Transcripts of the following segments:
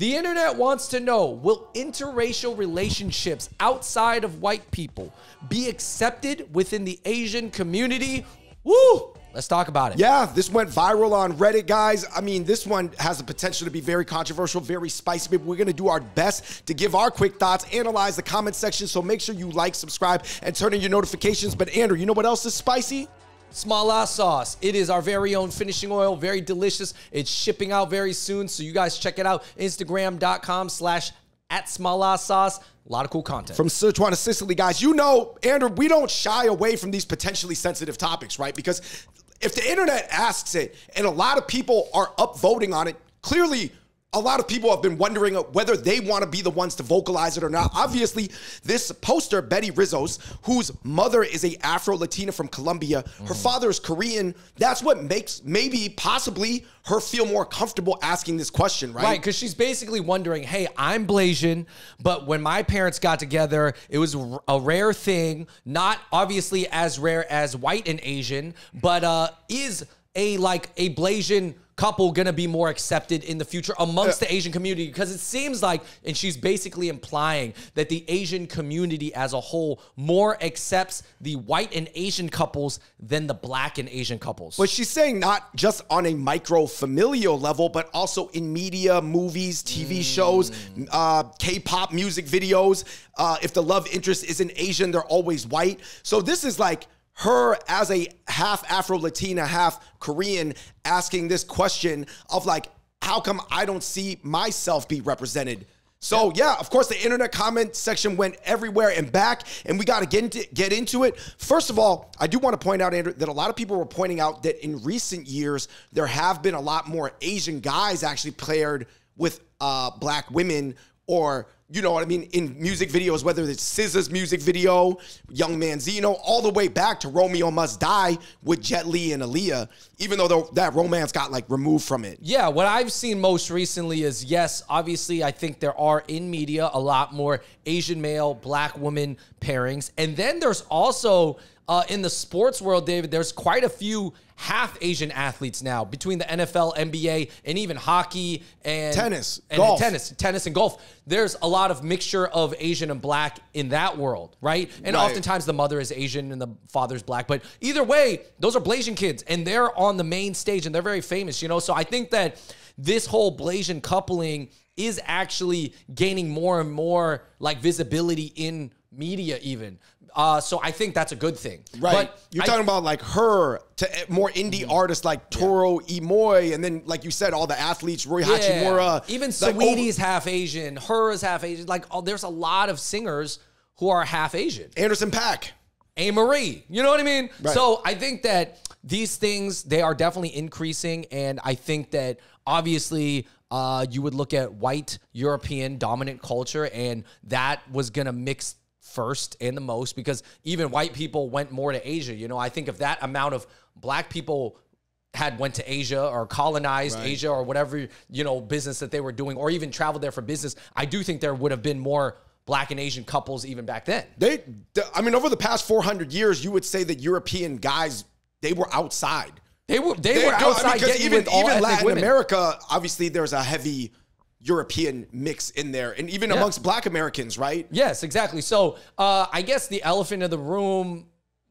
The internet wants to know Will interracial relationships outside of white people be accepted within the Asian community? Woo! Let's talk about it. Yeah, this went viral on Reddit, guys. I mean, this one has the potential to be very controversial, very spicy, but we're gonna do our best to give our quick thoughts, analyze the comment section. So make sure you like, subscribe, and turn on your notifications. But Andrew, you know what else is spicy? Smala sauce. It is our very own finishing oil, very delicious. It's shipping out very soon, so you guys check it out. Instagram.com slash at Smala sauce. A lot of cool content. From Sichuan to Sicily, guys. You know, Andrew, we don't shy away from these potentially sensitive topics, right? Because if the internet asks it and a lot of people are upvoting on it, clearly a lot of people have been wondering whether they want to be the ones to vocalize it or not. Obviously, this poster, Betty Rizzo's, whose mother is a Afro Latina from Colombia, mm. her father is Korean. That's what makes maybe possibly her feel more comfortable asking this question, right? Right, because she's basically wondering, hey, I'm Blasian, but when my parents got together, it was a rare thing, not obviously as rare as white and Asian, but uh, is a like a Blasian couple going to be more accepted in the future amongst the Asian community? Because it seems like, and she's basically implying that the Asian community as a whole more accepts the white and Asian couples than the black and Asian couples. But she's saying not just on a micro familial level, but also in media, movies, TV mm. shows, uh, K-pop music videos. Uh, if the love interest isn't Asian, they're always white. So this is like her as a half Afro Latina, half Korean asking this question of like, how come I don't see myself be represented? So yeah, of course, the internet comment section went everywhere and back, and we got to get into get into it. First of all, I do want to point out, Andrew, that a lot of people were pointing out that in recent years there have been a lot more Asian guys actually paired with uh, black women or you know what I mean, in music videos, whether it's SZA's music video, Young Manzino, all the way back to Romeo Must Die with Jet Li and Aaliyah, even though that romance got like removed from it. Yeah, what I've seen most recently is yes, obviously, I think there are in media a lot more Asian male, black woman pairings. And then there's also uh, in the sports world, David, there's quite a few half Asian athletes now between the NFL, NBA, and even hockey and tennis, and golf. tennis, tennis and golf. There's a lot of mixture of Asian and black in that world, right? And right. oftentimes the mother is Asian and the father's black. But either way, those are Blasian kids, and they're on the main stage and they're very famous, you know. So I think that this whole Blasian coupling is actually gaining more and more like visibility in media even uh, so I think that's a good thing. Right. But You're I, talking about like her to eh, more indie mm-hmm. artists like Toro yeah. y Moi, and then like you said, all the athletes, Rui yeah. Hachimura. Even Saweetie's like, oh, half Asian, her is half Asian. Like oh, there's a lot of singers who are half Asian. Anderson .Paak. Marie. You know what I mean? Right. So I think that these things, they are definitely increasing. And I think that obviously uh, you would look at white European dominant culture, and that was going to mix first and the most because even white people went more to Asia. You know, I think if that amount of black people had went to Asia or colonized right. Asia or whatever, you know, business that they were doing or even traveled there for business, I do think there would have been more black and Asian couples even back then. They I mean over the past 400 years you would say that European guys they were outside. They were they, they were outside I mean, even, even Latin women. America obviously there's a heavy European mix in there, and even yeah. amongst Black Americans, right? Yes, exactly. So uh, I guess the elephant in the room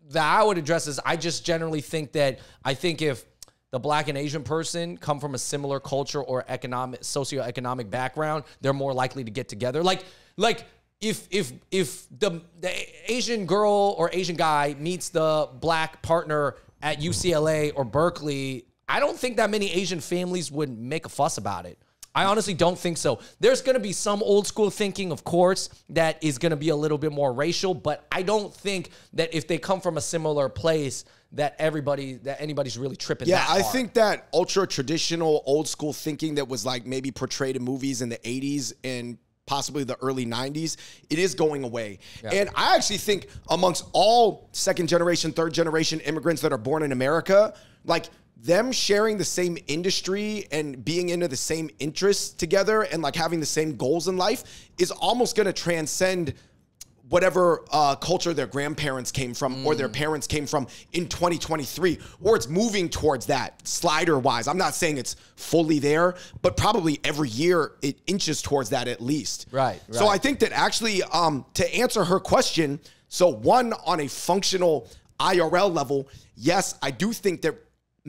that I would address is I just generally think that I think if the black and Asian person come from a similar culture or economic socioeconomic background, they're more likely to get together. Like like if if if the the Asian girl or Asian guy meets the black partner at UCLA or Berkeley, I don't think that many Asian families would make a fuss about it. I honestly don't think so. There's going to be some old school thinking, of course, that is going to be a little bit more racial, but I don't think that if they come from a similar place, that everybody that anybody's really tripping. Yeah, I think that ultra traditional old school thinking that was like maybe portrayed in movies in the 80s and possibly the early 90s, it is going away. Yeah. And I actually think amongst all second generation, third generation immigrants that are born in America, like them sharing the same industry and being into the same interests together and like having the same goals in life is almost going to transcend whatever uh, culture their grandparents came from or their parents came from in 2023, or it's moving towards that slider wise. I'm not saying it's fully there, but probably every year it inches towards that at least. Right, So. I think that actually, um, to answer her question, so one on a functional IRL level, yes, I do think that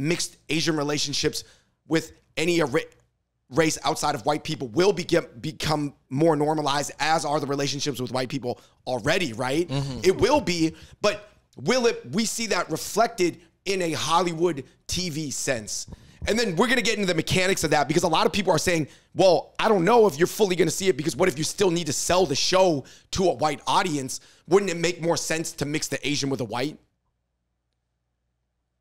mixed Asian relationships with any ra- race outside of white people will be, become more normalized, as are the relationships with white people already, right? Mm-hmm. It will be, but will it, we see that reflected in a Hollywood TV sense. And then we're gonna get into the mechanics of that because a lot of people are saying, well, I don't know if you're fully gonna see it because what if you still need to sell the show to a white audience? Wouldn't it make more sense to mix the Asian with a white?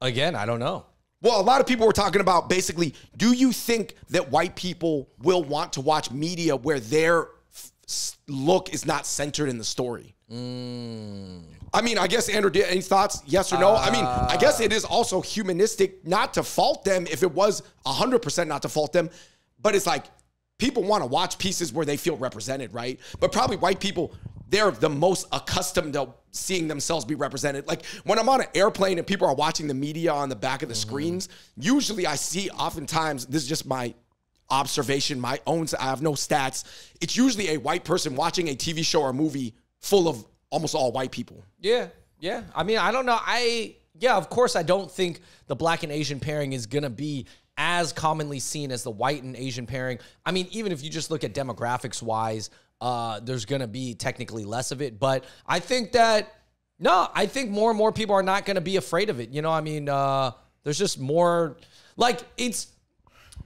Again, I don't know. Well, a lot of people were talking about basically, do you think that white people will want to watch media where their look is not centered in the story? Hmm. I mean, I guess Andrew, any thoughts? Yes or no? I mean, I guess it is also humanistic not to fault them if it was 100% not to fault them, but it's like people want to watch pieces where they feel represented, right? But probably white people, they're the most accustomed to seeing themselves be represented. Like when I'm on an airplane and people are watching the media on the back of the mm-hmm. screens, usually I see oftentimes, this is just my observation, my own, I have no stats. It's usually a white person watching a TV show or movie full of almost all white people. Yeah, yeah. I mean, I don't know. I yeah, of course, I don't think the black and Asian pairing is gonna be as commonly seen as the white and Asian pairing. I mean, even if you just look at demographics wise, uh, there's gonna be technically less of it. But I think that no, I think more and more people are not gonna be afraid of it. You know, I mean, uh, there's just more like it's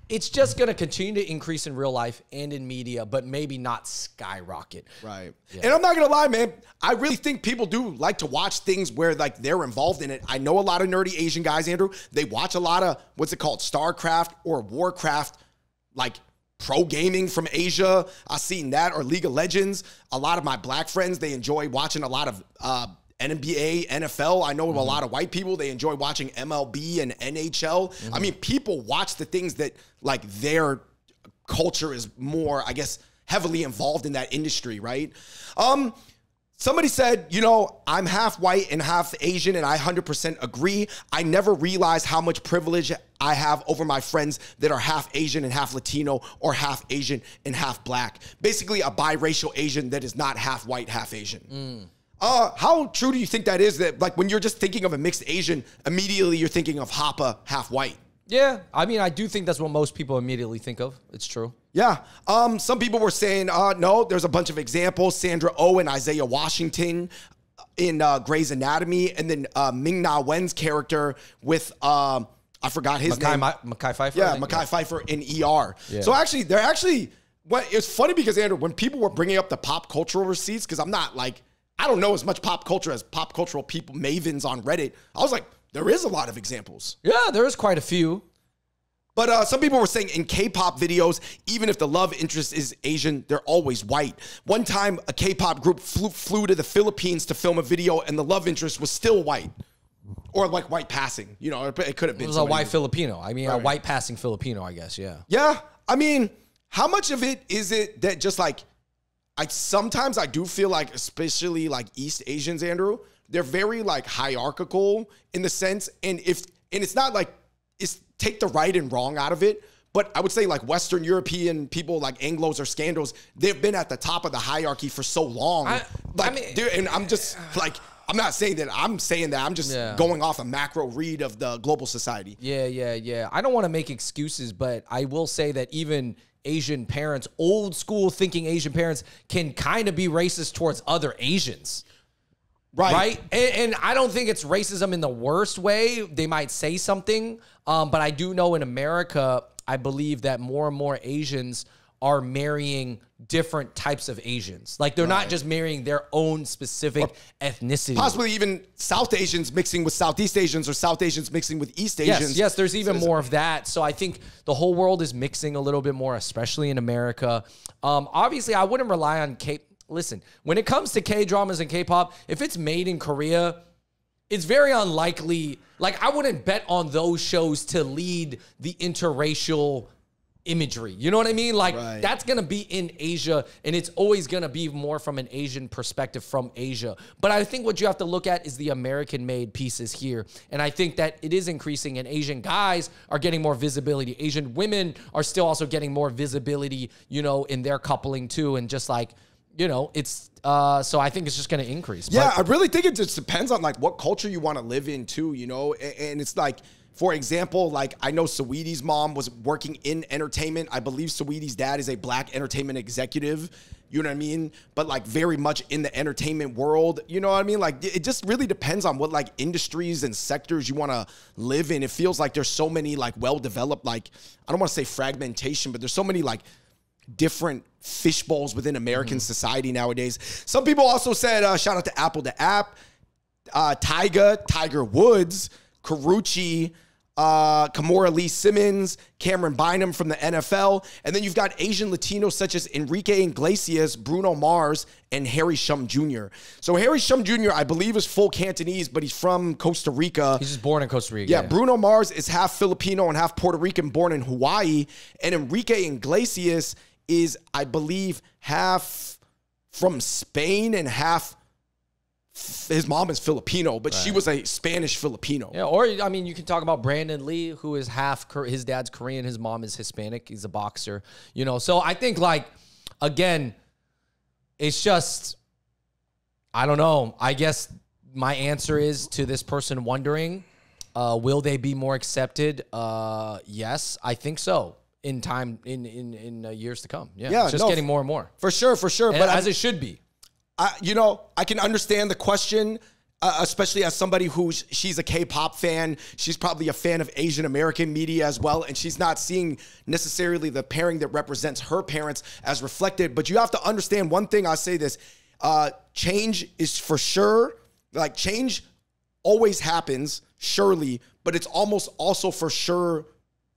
it's just going to continue to increase in real life and in media, but maybe not skyrocket. Right. And I'm not gonna lie, man. I really think people do like to watch things where like they're involved in it. I know a lot of nerdy Asian guys, Andrew. They watch a lot of what's it called, StarCraft or Warcraft, like pro gaming from Asia. I've seen that or League of Legends. A lot of my black friends they enjoy watching a lot of uh, NBA, NFL. I know a lot of white people they enjoy watching MLB and NHL. I mean, people watch the things that like their culture is more, I guess, heavily involved in that industry, right? Um, somebody said, you know, I'm half white and half Asian, and I 100% agree. I never realized how much privilege I have over my friends that are half Asian and half Latino, or half Asian and half black. Basically, a biracial Asian that is not half white, half Asian. Uh, how true do you think that is? That like when you're just thinking of a mixed Asian, immediately you're thinking of Hapa, half white. Yeah, I mean, I do think that's what most people immediately think of. It's true. Yeah. Um, some people were saying, uh, no, there's a bunch of examples. Sandra Oh and Isaiah Washington in uh, Grey's Anatomy, and then uh, Ming Na Wen's character with um, I forgot his Mekhi, name. Ma- Mekhi Phifer. Yeah, Mekhi Phifer in ER. So actually, they're actually. What it's funny because Andrew, when people were bringing up the pop cultural receipts, because I'm not like I don't know as much pop culture as pop cultural people mavens on Reddit. I was like, there is a lot of examples. Yeah, there is quite a few. But uh, some people were saying in K-pop videos, even if the love interest is Asian, they're always white. One time, a K-pop group flew, flew to the Philippines to film a video, and the love interest was still white, or like white passing. You know, it, it could have been It was a white who- Filipino. I mean, a white passing Filipino, I guess. Yeah. Yeah, I mean, how much of it is it that just like I sometimes I do feel like, especially like East Asians, Andrew, they're very like hierarchical in the sense, and if and it's not like it's take the right and wrong out of it. But I would say like Western European people, like Anglos or Scandals, they've been at the top of the hierarchy for so long. I- like, I mean- and I'm just like, I'm not saying that. I'm saying that. I'm just Yeah. going off a macro read of the global society. Yeah, yeah, yeah. I don't want to make excuses, but I will say that even Asian parents, old school thinking Asian parents, can kind of be racist towards other Asians. Right? And, and I don't think it's racism in the worst way. They might say something, um, but I do know in America, I believe that more and more Asians are marrying different types of Asians. Like they're not just marrying their own specific ethnicity. possibly even South Asians mixing with Southeast Asians or South Asians mixing with East Asians. yes, yes there's even more of that. So I think the whole world is mixing a little bit more, especially in America. Um, obviously, I wouldn't rely on K. Listen, when it comes to K dramas and K pop, if it's made in Korea, it's very unlikely. Like I wouldn't bet on those shows to lead the interracial imagery. You know what I mean? Like Right. that's going to be in Asia and it's always going to be more from an Asian perspective from Asia. But I think what you have to look at is the American made pieces here. And I think that it is increasing and Asian guys are getting more visibility. Asian women are still also getting more visibility, you know, in their coupling too and just like, you know, it's uh so I think it's just going to increase. But- Yeah, I really think it just depends on like what culture you want to live in too, you know. A- And, it's like, for example, like I know Saweetie's mom was working in entertainment. I believe Saweetie's dad is a black entertainment executive. You know what I mean? But like very much in the entertainment world. You know what I mean? Like it just really depends on what like industries and sectors you want to live in. It feels like there's so many like well developed like I don't want to say fragmentation, but there's so many like different fishbowls within American society nowadays. Some people also said, uh, shout out to apl.de.ap, uh, Tyga, Tiger Woods, Karrueche, uh, Kimora Lee Simmons, Camryn Bynum from the NFL. And then you've got Asian Latinos such as Enrique Iglesias, Bruno Mars, and Harry Shum Jr. So Harry Shum Jr., I believe, is full Cantonese, but he's from Costa Rica. He's just born in Costa Rica. Yeah, Bruno Mars is half Filipino and half Puerto Rican, born in Hawaii. And Enrique Iglesias is, I believe, half from Spain and half. His mom is Filipino, but she was a Spanish Filipino. Yeah, or I mean, you can talk about Brandon Lee, who is half his dad's Korean, his mom is Hispanic. He's a boxer, you know. So I think like again, it's just I don't know. I guess my answer is to this person wondering, uh, will they be more accepted? Uh, yes, I think so. In time, in in in uh, years to come, yeah, Yeah, it's just no, getting more and more, For sure, for sure. And but as I, it should be. I, you know, I can understand the question, uh, especially as somebody who's she's a K-pop fan. She's probably a fan of Asian American media as well, and she's not seeing necessarily the pairing that represents her parents as reflected. But you have to understand one thing. I say this: uh, change is for sure. Like change always happens, surely, but it's almost also for sure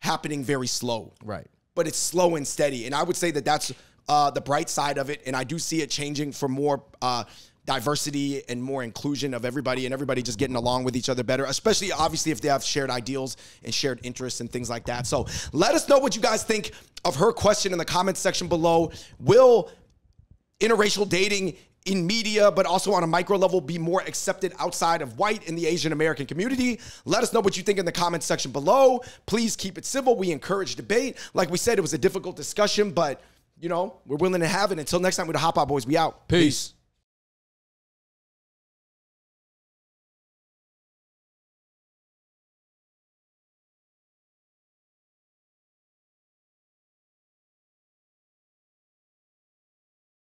happening very slow Right. but it's slow and steady. And I would say that that's uh, the bright side of it. And I do see it changing for more uh, diversity and more inclusion of everybody and everybody just getting along with each other better, especially obviously if they have shared ideals and shared interests and things like that. So let us know what you guys think of her question in the comments section below. Will interracial dating in media, but also on a micro level, be more accepted outside of white in the Asian American community? Let us know what you think in the comments section below. Please keep it civil. We encourage debate. Like we said, it was a difficult discussion, but you know, we're willing to have it. Until next time, we're the Hot Pot Boys. We out. Peace.